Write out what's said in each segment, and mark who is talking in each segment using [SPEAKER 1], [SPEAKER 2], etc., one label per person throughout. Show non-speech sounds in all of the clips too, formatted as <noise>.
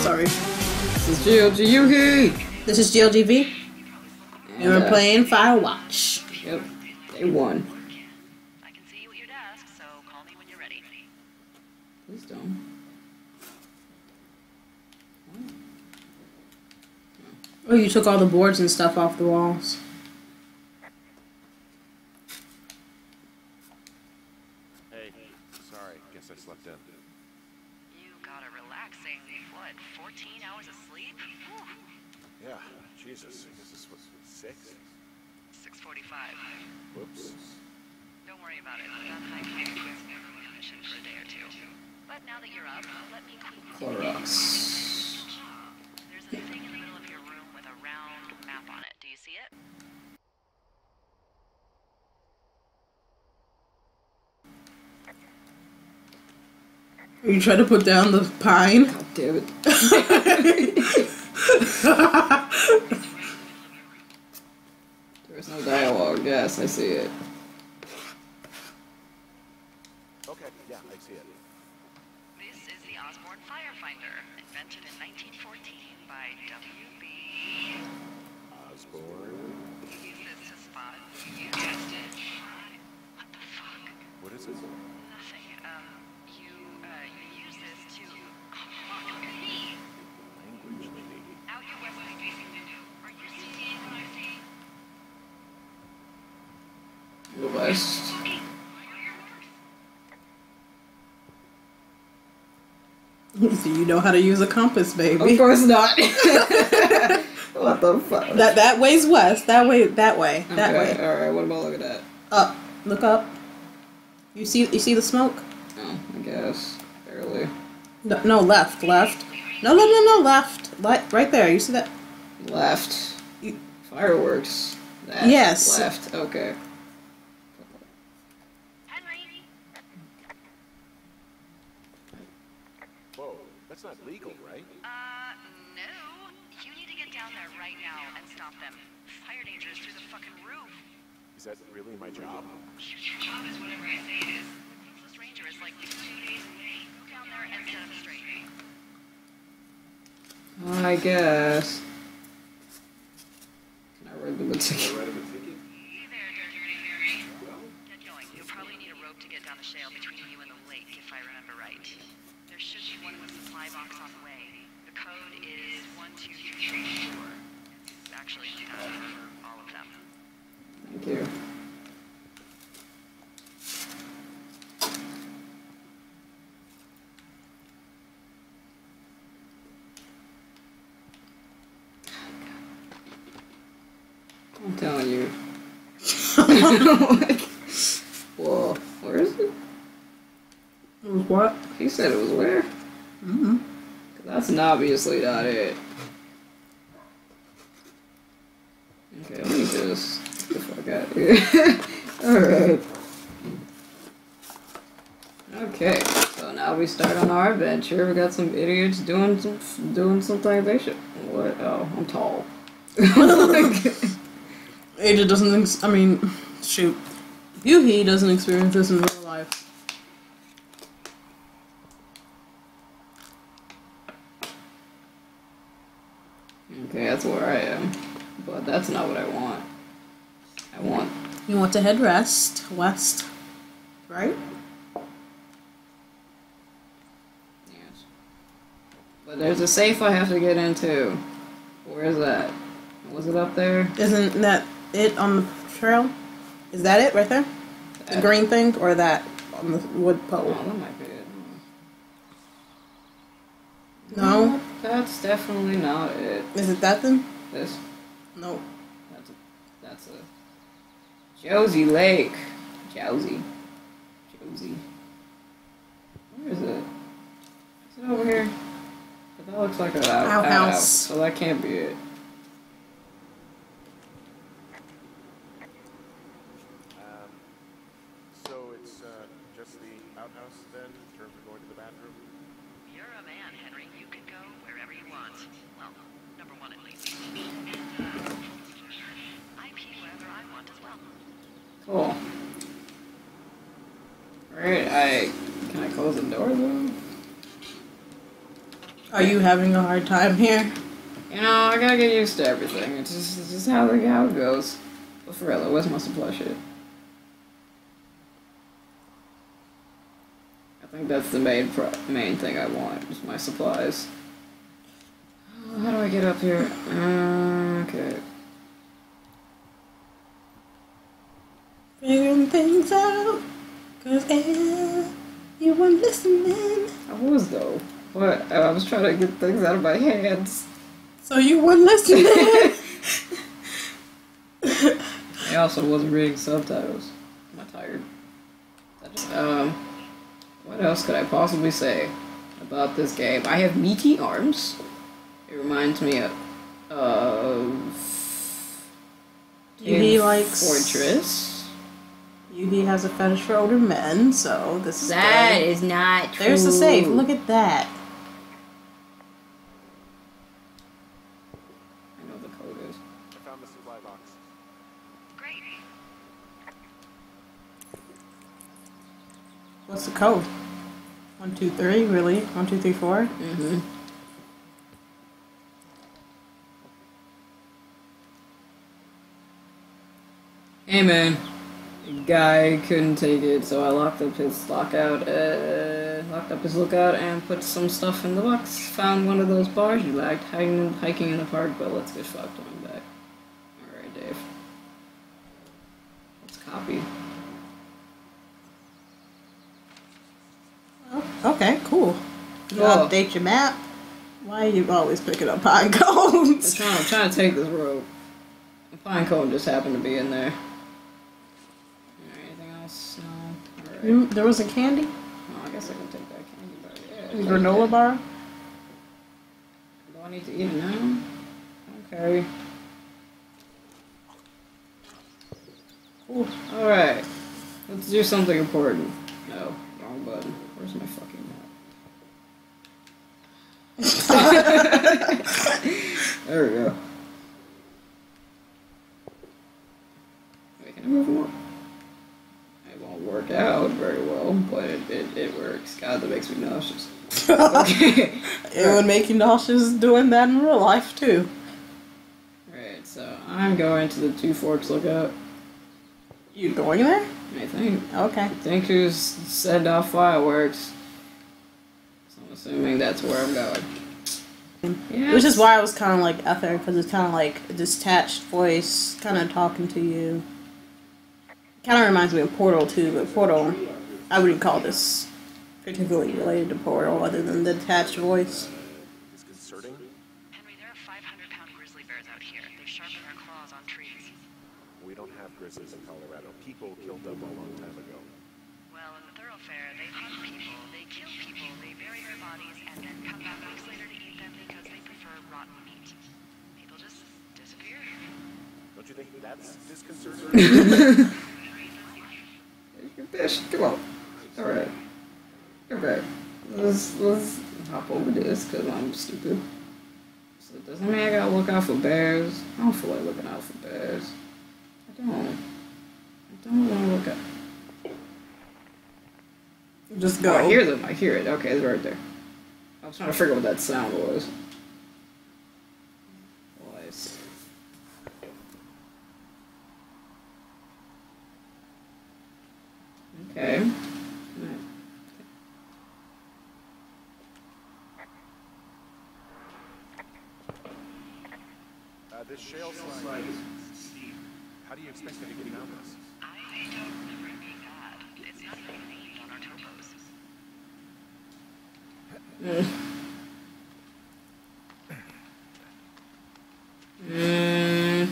[SPEAKER 1] sorry.
[SPEAKER 2] This is GLG Yuhi.
[SPEAKER 1] This is GLGV. And we're
[SPEAKER 2] uh,
[SPEAKER 1] playing Firewatch.
[SPEAKER 2] Yep. Day one.
[SPEAKER 3] I can see you at your desk, so call me when you're ready.
[SPEAKER 2] Please don't.
[SPEAKER 1] Oh, you took all the boards and stuff off the walls.
[SPEAKER 4] Hey, sorry, guess I slept in.
[SPEAKER 3] You got a relaxing, what, 14 hours of sleep? Whew.
[SPEAKER 4] Yeah, Jesus, I guess this was six.
[SPEAKER 3] 645.
[SPEAKER 4] Whoops.
[SPEAKER 3] Don't worry about it. That high paid quiz commission for a day or two. But now that you're up, let me
[SPEAKER 2] Clorox.
[SPEAKER 3] There's a thing in the middle of your room with a round map on it. Do you see it?
[SPEAKER 1] You try to put down the pine.
[SPEAKER 2] God damn it. <laughs> There's no dialogue. Yes, I see it.
[SPEAKER 4] Okay, yeah, I see it.
[SPEAKER 3] This is the Osborne Firefinder, invented in 1914 by W.B.
[SPEAKER 4] Osborne.
[SPEAKER 3] Use this to spot. You guessed it. What the fuck?
[SPEAKER 4] What is it?
[SPEAKER 3] Nothing. Um, you, uh, you use this to. Oh, fuck me!
[SPEAKER 4] Language lady.
[SPEAKER 3] Out your west facing window. Are you seeing what I see?
[SPEAKER 2] The
[SPEAKER 1] So you know how to use a compass, baby.
[SPEAKER 2] Of course not. <laughs> what the fuck?
[SPEAKER 1] That that way's west. That way. That way. That
[SPEAKER 2] okay,
[SPEAKER 1] way.
[SPEAKER 2] alright, what about looking at?
[SPEAKER 1] Up. Look up. You see? You see the smoke?
[SPEAKER 2] Oh, I guess. Barely.
[SPEAKER 1] No, no left. Left. No, no, no, no. Left. Right, right there. You see that?
[SPEAKER 2] Left.
[SPEAKER 1] You-
[SPEAKER 2] Fireworks. That.
[SPEAKER 1] Yes.
[SPEAKER 2] Left. Okay.
[SPEAKER 4] Whoa, that's not legal, right?
[SPEAKER 3] Uh, no. You need to get down there right now and stop them. Fire danger is through the fucking roof.
[SPEAKER 4] Is that really my job?
[SPEAKER 3] Your job is whatever I say it is. This ranger is like two days away. Go down there and set him straight.
[SPEAKER 2] I guess. Can I read the ticket?
[SPEAKER 4] Write him a ticket?
[SPEAKER 3] Hey there, Dirty Harry. Get going. You'll probably need a rope to get down the shale between you and the lake, if I remember right. There should be one the supply box on the way. The code is one two three four. It's actually uh, all of them.
[SPEAKER 2] Thank you. I'm telling you. <laughs> Whoa, where is it?
[SPEAKER 1] What?
[SPEAKER 2] He said it was where?
[SPEAKER 1] Mm-hmm.
[SPEAKER 2] that's obviously not it. Okay, let me just get the fuck out of here. <laughs> Alright. Okay, so now we start on our adventure. We got some idiots doing some doing something they should. What? Oh, I'm tall. <laughs>
[SPEAKER 1] Ada doesn't. Ex- I mean, shoot. Yuhi doesn't experience this in real life.
[SPEAKER 2] okay, that's where I am, but that's not what I want. I want
[SPEAKER 1] You want to head west, west, right?
[SPEAKER 2] Yes. But there's a safe I have to get into. Where is that? Was it up there?
[SPEAKER 1] Isn't that it on the trail? Is that it right there? The green thing or that on the wood
[SPEAKER 2] Oh,
[SPEAKER 1] pole?
[SPEAKER 2] that might be it.
[SPEAKER 1] No.
[SPEAKER 2] That's definitely not it.
[SPEAKER 1] Is it that then?
[SPEAKER 2] This.
[SPEAKER 1] No.
[SPEAKER 2] That's a. That's a. Josie Lake. Josie. Josie. Where is it? Is it over here? But that looks like a out-
[SPEAKER 1] Outhouse.
[SPEAKER 2] outhouse, so that can't be it.
[SPEAKER 4] Um, so it's uh, just the outhouse then, in terms of going to the bathroom?
[SPEAKER 3] You're a man, Henry. You can go wherever you want. Well, number one at least. And, uh, I pee wherever I want as well.
[SPEAKER 2] Cool. Alright, I. Can I close the door though?
[SPEAKER 1] Are you having a hard time here?
[SPEAKER 2] You know, I gotta get used to everything. It's just, it's just how, the, how it goes. But for real, where's my supply shit? I think that's the main pro- main thing I want, is my supplies. Oh, How do I get up here? Uh, okay.
[SPEAKER 1] Figuring things out. Cause eh, you weren't listening.
[SPEAKER 2] I was though. What? I was trying to get things out of my hands.
[SPEAKER 1] So you weren't listening.
[SPEAKER 2] I also wasn't reading subtitles. I'm tired. I just- Um, what else could I possibly say about this game? I have meaty arms. It reminds me of, of
[SPEAKER 1] Yuhi
[SPEAKER 2] Team
[SPEAKER 1] likes-
[SPEAKER 2] Fortress.
[SPEAKER 1] Yuhi has a fetish for older men, so this is
[SPEAKER 2] That
[SPEAKER 1] good.
[SPEAKER 2] is not true.
[SPEAKER 1] There's the safe. Look at that.
[SPEAKER 2] I know the code is.
[SPEAKER 4] I found the supply box.
[SPEAKER 3] Great.
[SPEAKER 1] What's the code? One, two, three. Really? One, two, three, four.
[SPEAKER 2] Mm-hmm. Hey guy couldn't take it, so I locked up his lockout, uh, locked up his lookout and put some stuff in the box. Found one of those bars you liked, hiking, hiking in the park, but let's get fucked on back. Alright, Dave. Let's copy.
[SPEAKER 1] Oh, okay, cool. You update your map. Why are you always picking up pine
[SPEAKER 2] I'm <laughs>
[SPEAKER 1] cones?
[SPEAKER 2] trying, I'm trying to take this rope. The pine cone just happened to be in there. Anything else? No. Alright.
[SPEAKER 1] Mm, there was a candy?
[SPEAKER 2] Oh, I guess I can take that candy bar. Yeah.
[SPEAKER 1] Granola bar?
[SPEAKER 2] Do I need to eat it now? Okay.
[SPEAKER 1] Cool.
[SPEAKER 2] Alright. Let's do something important. No, wrong button. Where's my fucking? There we go. Wait, can move more? It won't work out very well, but it, it, it works. God, that makes me nauseous. Okay. <laughs>
[SPEAKER 1] It would make you nauseous doing that in real life too.
[SPEAKER 2] Alright, so I'm going to the Two Forks lookout.
[SPEAKER 1] You going there?
[SPEAKER 2] I think.
[SPEAKER 1] Okay.
[SPEAKER 2] I think who's send off fireworks. Assuming that's where I'm going. Yeah.
[SPEAKER 1] Which is why I was kind of like up there because it's kind of like a detached voice, kind of talking to you. Kind of reminds me of Portal too, but Portal, I wouldn't call this particularly related to Portal, other than the detached voice.
[SPEAKER 4] Disconcerting.
[SPEAKER 3] Henry, there are 500 pound grizzly bears out here. They sharpen their claws on trees.
[SPEAKER 4] We don't have grizzlies in Colorado. People killed them a long time ago.
[SPEAKER 3] Well, in the thoroughfare, they hunt people, they kill people, they bury their bodies, and then come back weeks later to eat them because they prefer rotten meat. People just disappear.
[SPEAKER 4] Don't you think that's disconcerting? <laughs>
[SPEAKER 2] Your fish, come on. Alright. Okay. Let's, let's hop over this because I'm stupid. So it doesn't mean I gotta look out for bears. I don't feel like looking out for bears. I don't. I don't want to look out.
[SPEAKER 1] Just
[SPEAKER 2] Oh,
[SPEAKER 1] go.
[SPEAKER 2] I hear them. I hear it. Okay, it's right there. I was trying to figure out what that sound was. Was. Okay. Alright.
[SPEAKER 4] uh, this shale slide is steep. How do you expect me to get down this?
[SPEAKER 3] I don't remember it being bad. It's not even named on our topos.
[SPEAKER 2] Mm,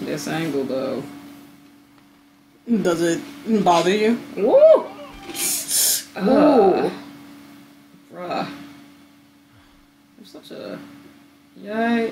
[SPEAKER 2] this angle though.
[SPEAKER 1] Does it bother you?
[SPEAKER 2] Woo!
[SPEAKER 1] Ooh.
[SPEAKER 2] Uh, bruh. You're such a. Yeah,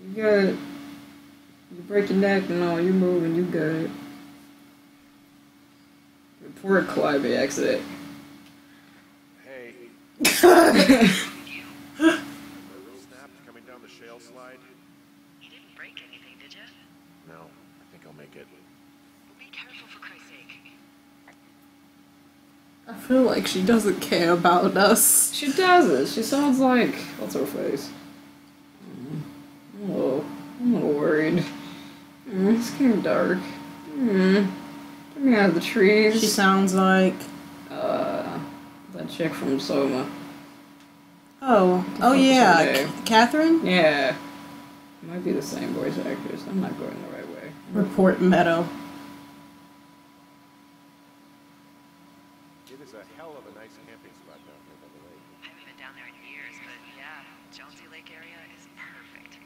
[SPEAKER 2] you got. You break your neck and all, you moving, you got it. Report climate accident.
[SPEAKER 4] I
[SPEAKER 1] feel like she doesn't care about us.
[SPEAKER 2] She doesn't. She sounds like what's her face? Mm, I'm a little, I'm a little worried. Mm, it's kind of dark. Mm, get me out of the trees.
[SPEAKER 1] She sounds like.
[SPEAKER 2] Uh, that chick from Soma.
[SPEAKER 1] Oh, oh yeah,
[SPEAKER 2] her
[SPEAKER 1] Catherine.
[SPEAKER 2] Yeah, might be the same voice actress. I'm not going the right way.
[SPEAKER 1] Report Meadow.
[SPEAKER 4] It is a hell of a nice camping spot down here by the lake.
[SPEAKER 3] I haven't been down there in years, but yeah, Jonesy Lake area is perfect.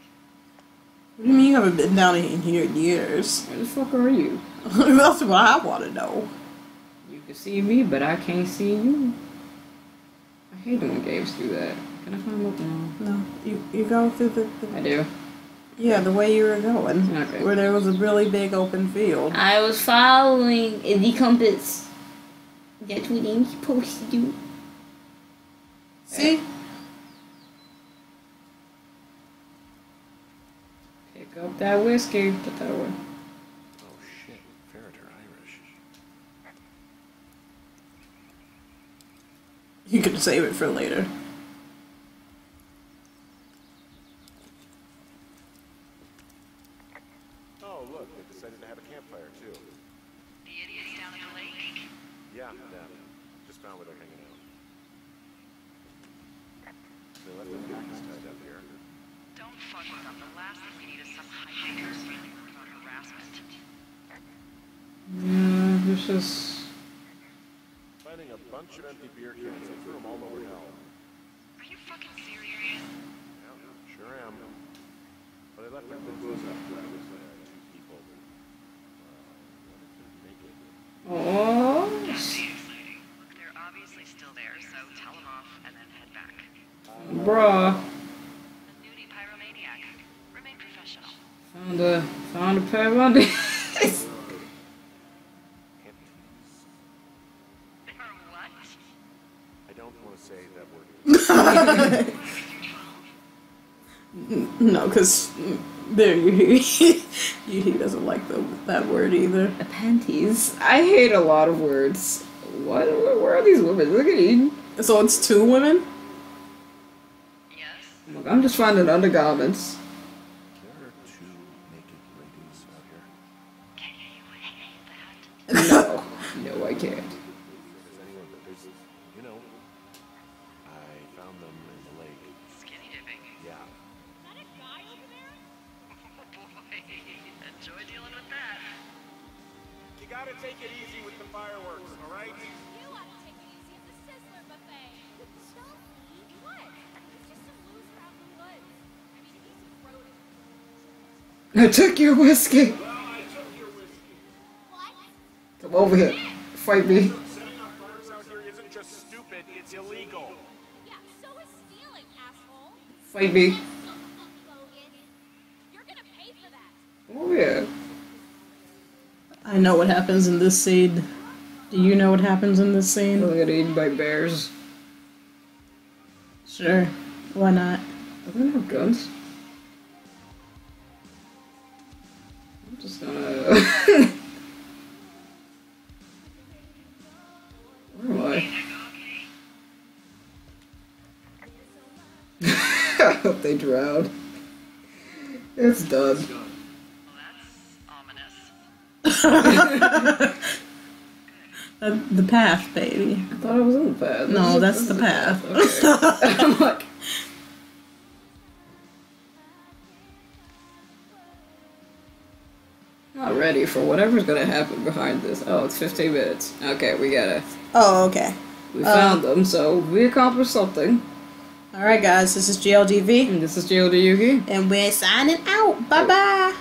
[SPEAKER 1] What do you mean you haven't been down in here in years?
[SPEAKER 2] Where the fuck are you? <laughs>
[SPEAKER 1] That's what I want to know.
[SPEAKER 2] You can see me, but I can't see you. I hate when games do that. Can I find out now?
[SPEAKER 1] No, you you go through the,
[SPEAKER 2] I do.
[SPEAKER 1] yeah the way you were going,
[SPEAKER 2] Okay.
[SPEAKER 1] where there was a really big open field.
[SPEAKER 2] I was following the compass. That's what I'm supposed to do.
[SPEAKER 1] See,
[SPEAKER 2] Pick up that whiskey. Put that away.
[SPEAKER 4] Oh shit, ferret are Irish.
[SPEAKER 1] You could save it for later.
[SPEAKER 4] Oh look, they decided to have a campfire too.
[SPEAKER 3] The idiots down at the lake.
[SPEAKER 4] Yeah, them. Just found where they're hanging out. They left the package tied up here.
[SPEAKER 3] Don't fuck with them. The last thing we need is some hikers feeling about harassment.
[SPEAKER 2] Yeah, this is.
[SPEAKER 4] Finding a bunch of empty beer cans, they threw them all over hell.
[SPEAKER 3] Are you fucking serious?
[SPEAKER 4] Yeah, sure am. But they left their booze up there with uh, two people. Uh, one couldn't make it.
[SPEAKER 2] Oh.
[SPEAKER 3] Look, they're obviously still there, so tell them off and then head back.
[SPEAKER 2] Bruh.
[SPEAKER 3] A nudie pyromaniac. Remain professional.
[SPEAKER 2] Found a found a pair of <laughs> undies.
[SPEAKER 3] Or what?
[SPEAKER 4] I don't want to say that word.
[SPEAKER 1] No, because there you <laughs> he, he doesn't like the, that word either.
[SPEAKER 2] Panties. I hate a lot of words. What? Where where are these women? Look at Eden.
[SPEAKER 1] So it's two women.
[SPEAKER 3] Yes?
[SPEAKER 2] Look, I'm just finding undergarments.
[SPEAKER 4] Gotta take it easy with the fireworks, all right?
[SPEAKER 5] You ought to take it easy at the Sizzler buffet. Chelsea, what? He's just some loser out in the woods. I mean, he's a rodent.
[SPEAKER 2] I took your whiskey.
[SPEAKER 5] What?
[SPEAKER 2] Come over here. Fight me.
[SPEAKER 4] Setting off fires out here isn't just stupid, it's illegal.
[SPEAKER 5] Yeah, so is stealing, asshole.
[SPEAKER 2] Fight me.
[SPEAKER 5] Bogus. You're gonna pay for that.
[SPEAKER 2] Oh yeah.
[SPEAKER 1] I know what happens in this scene. Do you know what happens in this scene?
[SPEAKER 2] I'll get eaten by bears.
[SPEAKER 1] Sure. Why not?
[SPEAKER 2] I don't have guns. I'm just gonna. <laughs> Where am I? <laughs> I hope they drown. It's done.
[SPEAKER 1] The path, baby.
[SPEAKER 2] I thought I was on the path.
[SPEAKER 1] No,
[SPEAKER 2] is-
[SPEAKER 1] that's the
[SPEAKER 2] is
[SPEAKER 1] path.
[SPEAKER 2] Okay. <laughs> I'm like. Not ready for whatever's gonna happen behind this. Oh, it's 15 minutes. Okay, we gotta.
[SPEAKER 1] Oh, okay.
[SPEAKER 2] We
[SPEAKER 1] Uh,
[SPEAKER 2] found them, so we accomplished something.
[SPEAKER 1] All right, guys. This is GLGV,
[SPEAKER 2] And this is Yuhi.
[SPEAKER 1] and we're signing out. Bye bye.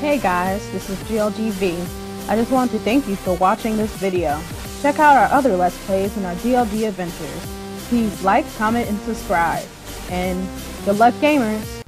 [SPEAKER 6] Hey guys, this is GLGV. I just wanted to thank you for watching this video. Check out our other Let's Plays and our GLG adventures. Please like, comment, and subscribe. And good luck gamers!